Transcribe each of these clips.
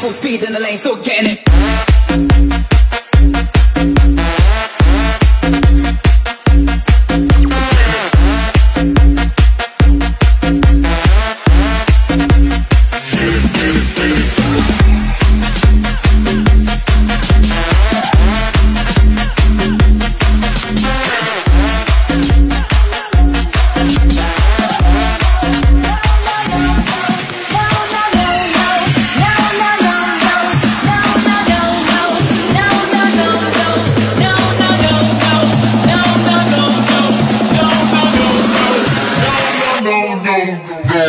full speed in the lane, still getting it.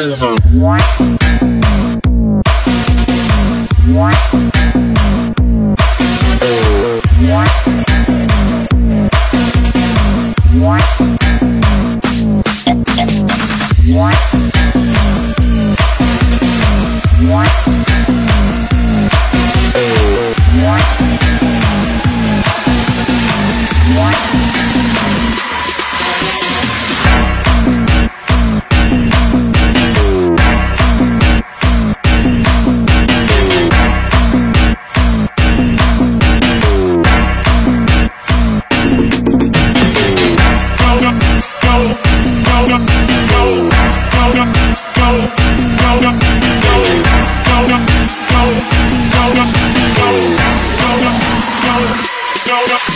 over. What? out.